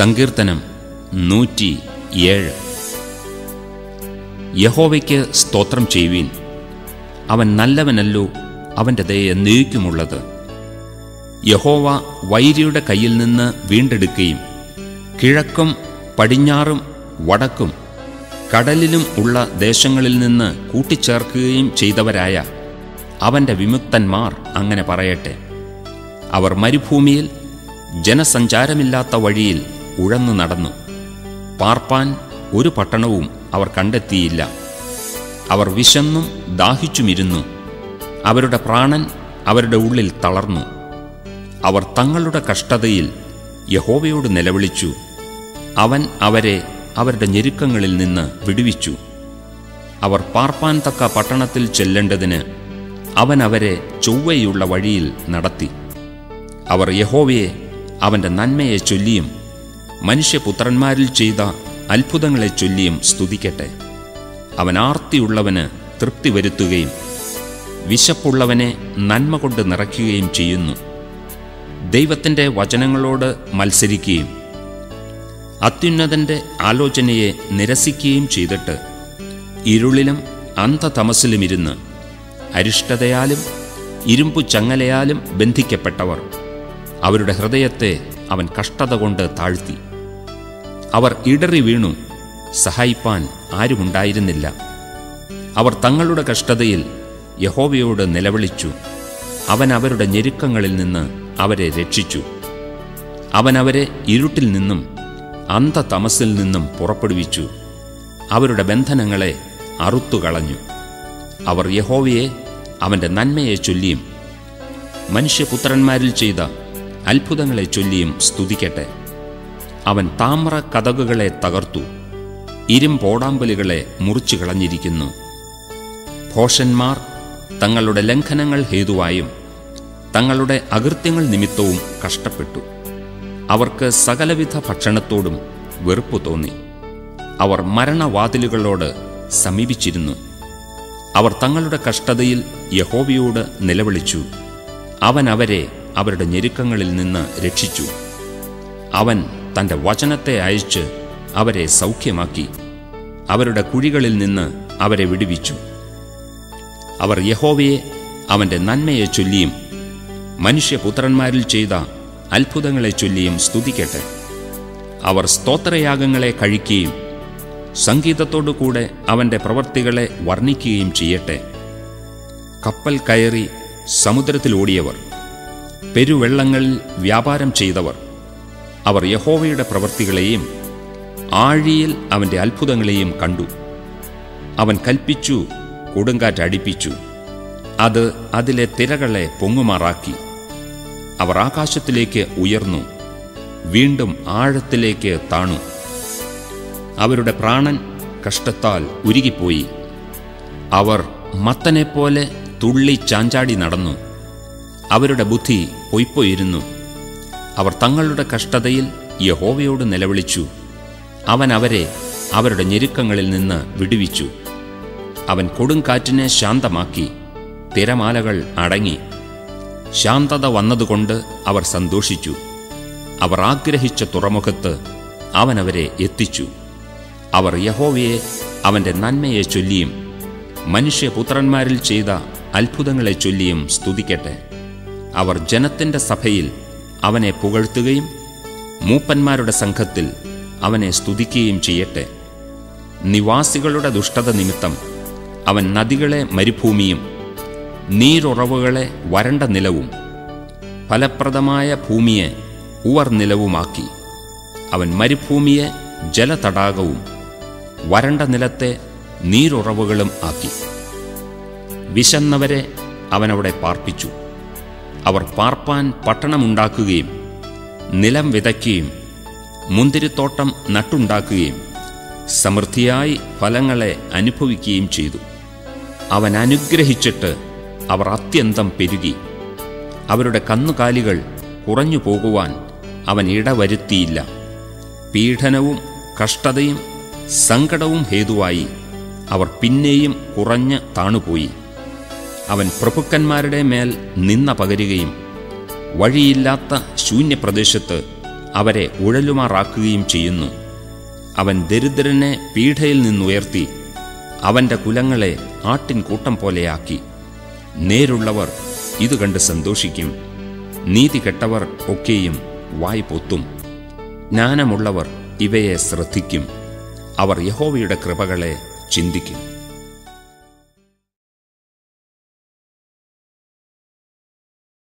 സങ്കീർത്തനം നൂറ്റി ഏഴ് യഹോവയ്ക്ക് സ്തോത്രം ചെയ്യുവീൻ. അവൻ നല്ലവനല്ലോ അവന്റെ ദയ നീക്കുമുള്ളത് യഹോവ വൈരിയുടെ കയ്യിൽ നിന്ന് വീണ്ടെടുക്കുകയും കിഴക്കും പടിഞ്ഞാറും വടക്കും കടലിലും ഉള്ള ദേശങ്ങളിൽ നിന്ന് കൂട്ടിച്ചേർക്കുകയും ചെയ്തവരായ അവന്റെ വിമുക്തന്മാർ അങ്ങനെ പറയട്ടെ. അവർ മരുഭൂമിയിൽ ജനസഞ്ചാരമില്ലാത്ത വഴിയിൽ ഉഴന്നു നടന്നു. പാർപ്പാൻ ഒരു പട്ടണവും അവർ കണ്ടെത്തിയില്ല. അവർ വിശന്നും ദാഹിച്ചുമിരുന്നു. അവരുടെ പ്രാണൻ അവരുടെ ഉള്ളിൽ തളർന്നു. അവർ തങ്ങളുടെ കഷ്ടതയിൽ യഹോവയോട് നിലവിളിച്ചു. അവൻ അവരെ അവരുടെ ഞെരുക്കങ്ങളിൽ നിന്ന് വിടുവിച്ചു. അവർ പാർപ്പാൻ തക്ക പട്ടണത്തിൽ ചെല്ലേണ്ടതിന് അവൻ അവരെ ചൊവ്വയുള്ള വഴിയിൽ നടത്തി. അവർ യഹോവയെ അവന്റെ നന്മയെ ചൊല്ലിയും മനുഷ്യപുത്രന്മാരിൽ ചെയ്ത അത്ഭുതങ്ങളെ ചൊല്ലിയും സ്തുതിക്കട്ടെ. അവൻ ആർത്തിയുള്ളവന് തൃപ്തി വരുത്തുകയും വിശപ്പുള്ളവനെ നന്മ കൊണ്ട് നിറയ്ക്കുകയും ചെയ്യുന്നു. ദൈവത്തിന്റെ വചനങ്ങളോട് മത്സരിക്കുകയും അത്യുന്നതന്റെ ആലോചനയെ നിരസിക്കുകയും ചെയ്തിട്ട് ഇരുളിലും അന്ധതമസിലും ഇരുന്ന് അരിഷ്ടതയാലും ഇരുമ്പു ചങ്ങലയാലും ബന്ധിക്കപ്പെട്ടവർ. അവരുടെ ഹൃദയത്തെ അവൻ കഷ്ടത കൊണ്ട് താഴ്ത്തി. അവർ ഇടറി വീണു. സഹായിപ്പാൻ ആരുമുണ്ടായിരുന്നില്ല. അവർ തങ്ങളുടെ കഷ്ടതയിൽ യഹോവയോട് നിലവിളിച്ചു. അവൻ അവരുടെ ഞെരുക്കങ്ങളിൽ നിന്ന് അവരെ രക്ഷിച്ചു. അവൻ അവരെ ഇരുട്ടിൽ നിന്നും അന്ധതമസിൽ നിന്നും പുറപ്പെടുവിച്ചു. അവരുടെ ബന്ധനങ്ങളെ അറുത്തുകളഞ്ഞു. അവർ യഹോവയെ അവന്റെ നന്മയെ ചൊല്ലിയും മനുഷ്യപുത്രന്മാരിൽ ചെയ്ത അത്ഭുതങ്ങളെ ചൊല്ലിയും സ്തുതിക്കട്ടെ. അവൻ താമ്ര കഥകുകളെ തകർത്തു ഇരുമ്പോടാമ്പലുകളെ മുറിച്ചു കളഞ്ഞിരിക്കുന്നു. ഭോഷന്മാർ തങ്ങളുടെ ലംഘനങ്ങൾ ഹേതുവായും തങ്ങളുടെ അകൃത്യങ്ങൾ നിമിത്തവും കഷ്ടപ്പെട്ടു. അവർക്ക് സകലവിധ ഭക്ഷണത്തോടും വെറുപ്പ് തോന്നി. അവർ മരണവാതിലുകളോട് സമീപിച്ചിരുന്നു. അവർ തങ്ങളുടെ കഷ്ടതയിൽ യഹോവയോട് നിലവിളിച്ചു. അവൻ അവരെ അവരുടെ ഞെരുക്കങ്ങളിൽ നിന്ന് രക്ഷിച്ചു. അവൻ തന്റെ വചനത്തെ അയച്ച് അവരെ സൗഖ്യമാക്കി. അവരുടെ കുഴികളിൽ നിന്ന് അവരെ വിടുവിച്ചു. അവർ യഹോവയെ അവന്റെ നന്മയെ ചൊല്ലിയും മനുഷ്യപുത്രന്മാരിൽ ചെയ്ത അത്ഭുതങ്ങളെ ചൊല്ലിയും സ്തുതിക്കട്ടെ. അവർ സ്തോത്രയാഗങ്ങളെ കഴിക്കുകയും സംഗീതത്തോടുകൂടെ അവന്റെ പ്രവർത്തികളെ വർണിക്കുകയും ചെയ്യട്ടെ. കപ്പൽ കയറി സമുദ്രത്തിലോടിയവർ പെരുവെള്ളങ്ങളിൽ വ്യാപാരം ചെയ്തവർ അവർ യഹോവയുടെ പ്രവൃത്തികളെയും ആഴിയിൽ അവന്റെ അത്ഭുതങ്ങളെയും കണ്ടു. അവൻ കൽപ്പിച്ചു കൊടുങ്കാറ്റ് അടിപ്പിച്ചു. അത് അതിലെ തിരകളെ പൊങ്ങുമാറാക്കി. അവർ ആകാശത്തിലേക്ക് ഉയർന്നു വീണ്ടും ആഴത്തിലേക്ക് താണു. അവരുടെ പ്രാണൻ കഷ്ടത്താൽ ഉരുകിപ്പോയി. അവർ മത്തനെപ്പോലെ തുള്ളി ചാഞ്ചാടി നടന്നു. അവരുടെ ബുദ്ധി പൊയ്പോയിരുന്നു അവർ തങ്ങളുടെ കഷ്ടതയിൽ യഹോവയോട് നിലവിളിച്ചു. അവൻ അവരെ അവരുടെ ഞെരുക്കങ്ങളിൽ നിന്ന് വിടുവിച്ചു. അവൻ കൊടുങ്കാറ്റിനെ ശാന്തമാക്കി തിരമാലകൾ അടങ്ങി. ശാന്തത വന്നതുകൊണ്ട് അവർ സന്തോഷിച്ചു. അവർ ആഗ്രഹിച്ച തുറമുഖത്ത് അവൻ അവരെ എത്തിച്ചു. അവർ യഹോവയെ അവന്റെ നന്മയെ ചൊല്ലിയും മനുഷ്യപുത്രന്മാരിൽ ചെയ്ത അത്ഭുതങ്ങളെ ചൊല്ലിയും സ്തുതിക്കട്ടെ. അവർ ജനത്തിന്റെ സഭയിൽ അവനെ പുകഴ്ത്തുകയും മൂപ്പന്മാരുടെ സംഘത്തിൽ അവനെ സ്തുതിക്കുകയും ചെയ്യട്ടെ. നിവാസികളുടെ ദുഷ്ടത നിമിത്തം അവൻ നദികളെ മരുഭൂമിയും നീരുറവുകളെ വരണ്ട നിലവും ഫലപ്രദമായ ഭൂമിയെ ഉവർ നിലവുമാക്കി അവൻ മരുഭൂമിയെ ജലതടാകവും വരണ്ട നിലത്തെ നീരുറവുകളും ആക്കി. വിശന്നവരെ അവനവിടെ പാർപ്പിച്ചു. അവർ പാർപ്പാൻ പട്ടണമുണ്ടാക്കുകയും നിലം വിതയ്ക്കുകയും മുന്തിരിത്തോട്ടം നട്ടുണ്ടാക്കുകയും സമൃദ്ധിയായി ഫലങ്ങളെ അനുഭവിക്കുകയും ചെയ്തു. അവൻ അനുഗ്രഹിച്ചിട്ട് അവർ അത്യന്തം പെരുകി. അവരുടെ കന്നുകാലികൾ കുറഞ്ഞു പോകുവാൻ അവൻ ഇടവരുത്തിയില്ല. പീഡനവും കഷ്ടതയും സങ്കടവും ഹേതുവായി അവർ പിന്നെയും കുറഞ്ഞ് താണുപോയി. അവൻ പ്രഭുക്കന്മാരുടെ മേൽ നിന്ന പകരുകയും വഴിയില്ലാത്ത ശൂന്യപ്രദേശത്ത് അവരെ ഉഴലുമാറാക്കുകയും ചെയ്യുന്നു. അവൻ ദരിദ്രനെ പീഠയിൽ നിന്നുയർത്തി അവന്റെ കുലങ്ങളെ ആട്ടിൻകൂട്ടം പോലെയാക്കി. നേരുള്ളവർ ഇത് കണ്ട് സന്തോഷിക്കും. നീതി കെട്ടവർ ഒക്കെയും വായ് പൊത്തും. ജ്ഞാനമുള്ളവർ ഇവയെ ശ്രദ്ധിക്കും. അവർ യഹോവയുടെ കൃപകളെ ചിന്തിക്കും.